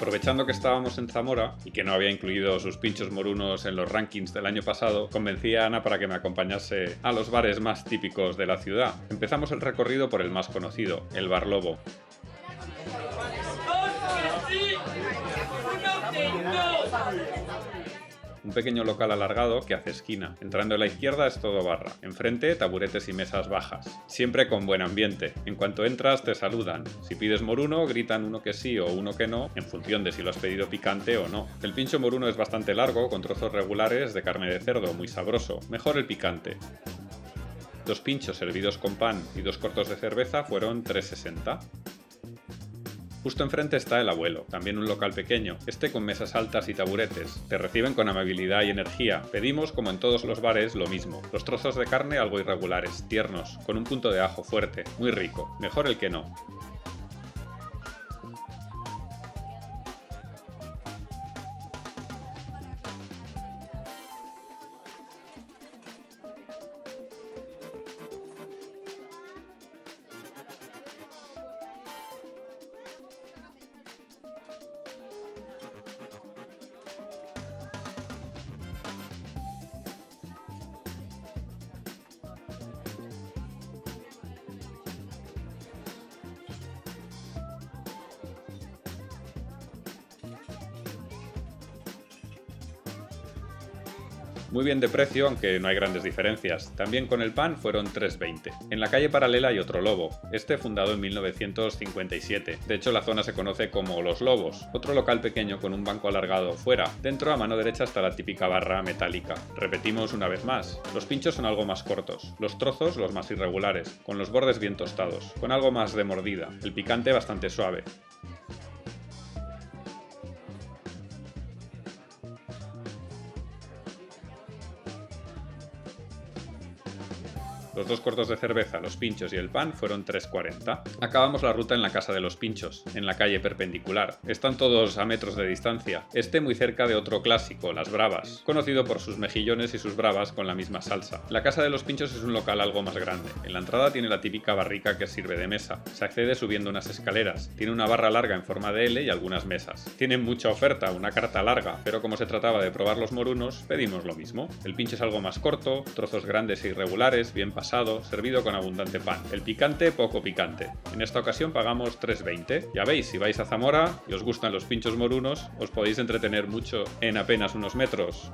Aprovechando que estábamos en Zamora y que no había incluido sus pinchos morunos en los rankings del año pasado, convencí a Ana para que me acompañase a los bares más típicos de la ciudad. Empezamos el recorrido por el más conocido, el Bar Lobo. Un pequeño local alargado que hace esquina. Entrando a la izquierda es todo barra. Enfrente, taburetes y mesas bajas. Siempre con buen ambiente. En cuanto entras, te saludan. Si pides moruno, gritan uno que sí o uno que no, en función de si lo has pedido picante o no. El pincho moruno es bastante largo, con trozos regulares de carne de cerdo, muy sabroso. Mejor el picante. Dos pinchos servidos con pan y dos cortos de cerveza fueron 3,60. Justo enfrente está el abuelo, también un local pequeño, este con mesas altas y taburetes. Te reciben con amabilidad y energía. Pedimos, como en todos los bares, lo mismo. Los trozos de carne algo irregulares, tiernos, con un punto de ajo fuerte, muy rico. Mejor el que no. Muy bien de precio, aunque no hay grandes diferencias. También con el pan fueron 3,20. En la calle paralela hay otro lobo, este fundado en 1957. De hecho, la zona se conoce como Los Lobos. Otro local pequeño con un banco alargado fuera. Dentro a mano derecha está la típica barra metálica. Repetimos una vez más. Los pinchos son algo más cortos, los trozos los más irregulares, con los bordes bien tostados, con algo más de mordida, el picante bastante suave. Los dos cortos de cerveza, los pinchos y el pan fueron 3.40. Acabamos la ruta en la casa de los pinchos, en la calle perpendicular. Están todos a metros de distancia. Este muy cerca de otro clásico, Las Bravas, conocido por sus mejillones y sus bravas con la misma salsa. La casa de los pinchos es un local algo más grande. En la entrada tiene la típica barrica que sirve de mesa. Se accede subiendo unas escaleras. Tiene una barra larga en forma de L y algunas mesas. Tienen mucha oferta, una carta larga, pero como se trataba de probar los morunos, pedimos lo mismo. El pincho es algo más corto, trozos grandes e irregulares, bien servido con abundante pan. El picante, poco picante. En esta ocasión pagamos 3,20. Ya veis, si vais a Zamora y os gustan los pinchos morunos, os podéis entretener mucho en apenas unos metros.